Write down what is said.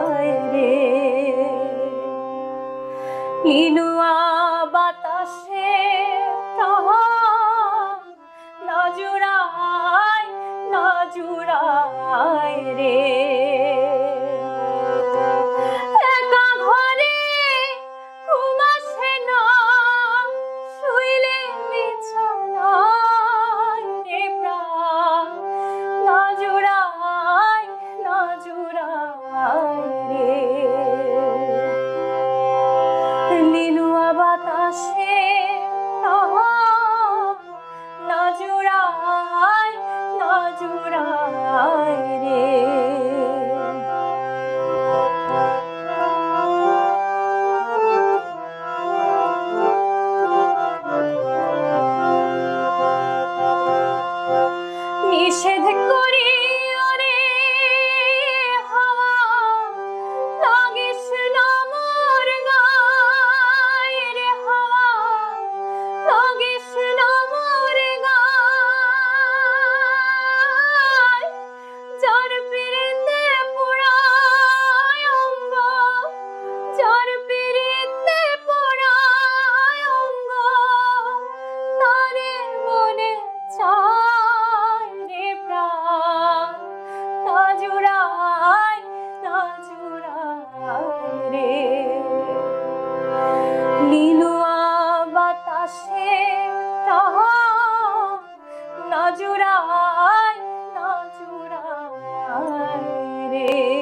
হায় রে। লিলুয়া বাতাসে নজুরায় নজুরায় রে। নিষেধ করি চূড়ায় রে